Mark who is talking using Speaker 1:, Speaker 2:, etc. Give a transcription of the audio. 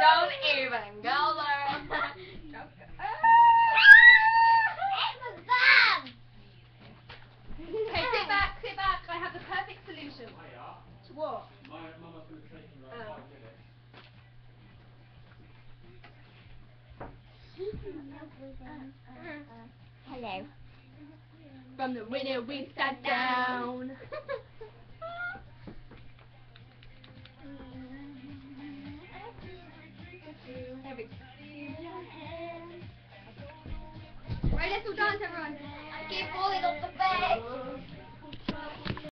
Speaker 1: Don't even go there.
Speaker 2: Don't go.
Speaker 3: It was them.
Speaker 2: Okay, sit back, sit back. I have the perfect solution. To what?
Speaker 4: My mama's going to take you like
Speaker 2: Oh.
Speaker 3: Hello.
Speaker 1: From the window we sat down. Every- Right, let's all dance, everyone.
Speaker 3: I keep falling off the bed.